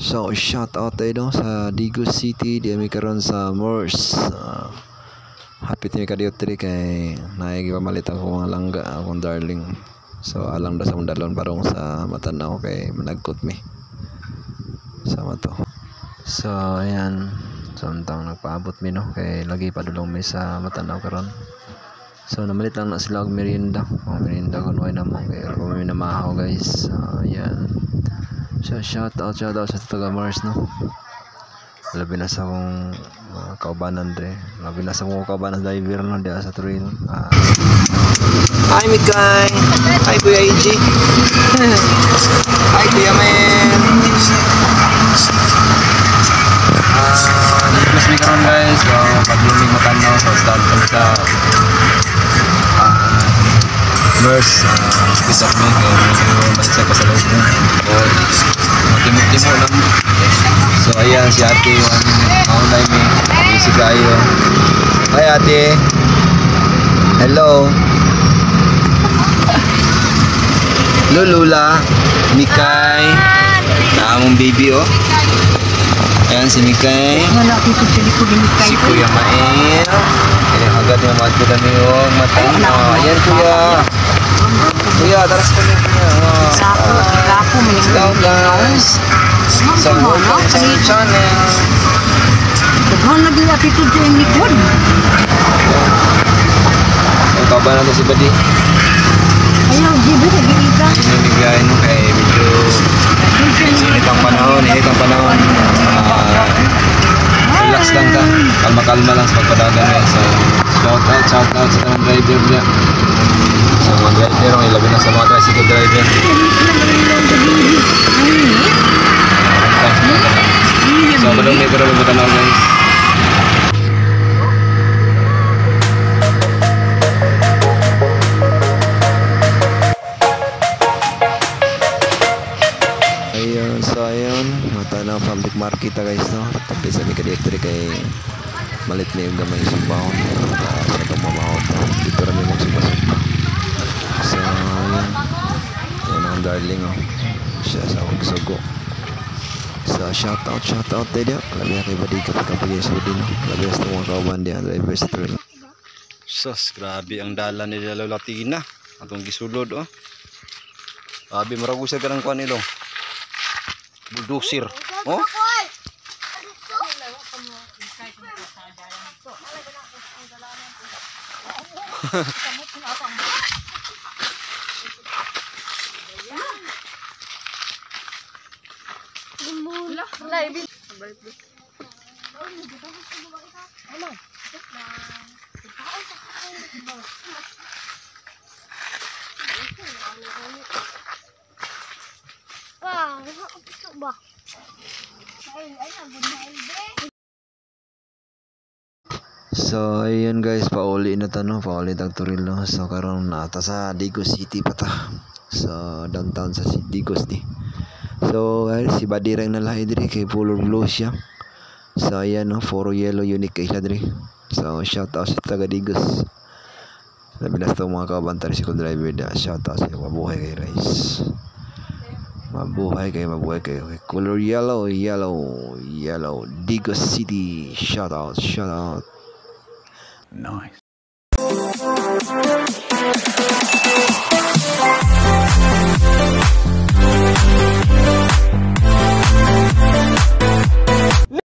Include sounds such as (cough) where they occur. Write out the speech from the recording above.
So, shout out tayo no, sa Digo City, di kami karon sa Moors. Uh, happy to ka dito kay naigi pamalit ako mga langga, akong darling. So, alang da sa mong dalon parong sa matanaw kay managkot mi. Sama to. So, ayan. Samtang nagpaabot mi no, kay lagi pa dulong mi sa matanaw karon. So, namalit lang na sila og merienda. Mga merienda ko na mo kay ako mi namahaw guys. Ayan. So, shout out, shout out sa taga Mars, no? Labi na sa akong uh, kaubanan dre. Labi na sa akong kaubanan diver, no? Diya sa trail. Uh, Hi, Mikay! Hi, Kuya AG! (laughs) Hi, Kuya! Ah, nagpas mi karon guys. So, pag-blooming matanaw sa start sa ah, Mars, uh, piece of me, kaya medyo malasay pa sa loob mo. So, timok-timok lang. So, ayan, si ate, yung maunay mi. Busy kayo. Hi, ate. Hello. Lulula. Mikay. Naamong baby, oh. Ayan, si Mikay. Ni Si Kuya Mael. Ayan, agad yung mga kuda niyo. Mata. Oh, ayan, Kuya. Kuya, taras ko. Oh. Gapo, gapo, Hello, guys. So, welcome sa channel. Daghan na din attitude sa yung likod. Ang kaba natin si Badi. Ayaw, di ba sa gilita? Sinimigay no kay medyo init ang panahon, init ang panahon. Ah, relax lang ka. Kalma-kalma lang sa pagpadagan niya. So, shout out, shout out sa mga driver niya. Sa mga driver, ang ilabi na sa mga tricycle driver. So, balong may pero magkanaw guys. Ayun, so ayun, mata na public market ta guys no. Tapos sa mga dito kay malit na yung gamay sa baon. Uh, sa itong mamahot. Dito rin yung magsumba-sumba. So, ayun. Ayun ang darling oh. Siya sa magsugo. So, shout out, shout out tayo. Labi na kay Badi kapag kapag sa din no. Labi na sa mga kauban diyan, driver sa trail. Sus, grabe ang dala ni Lola Tina. Atong gisulod oh. Grabe, maragusag ka ng kuha nilo. Bulldozer. Oh? (laughs) Bah. Ay, ay, ang ganda ay, So, ayun guys, pauli na to, no? Pauli tag Turil, no? So, karon nata sa Digos City pa ta. So, downtown sa Digos di. So, guys, si Badirang nalahi diri kay Fuller Blue siya. So, ayan, no? Foro Yellow Unique kay sila diri. So, shout out sa taga Digos. Labi na sa mga kabantar si driver da. Shout out sa mabuhay kay Rice. Mabuhay kay mabuhay kay okay. Color yellow, yellow, yellow. Digos City. Shout out, shout out. Nice.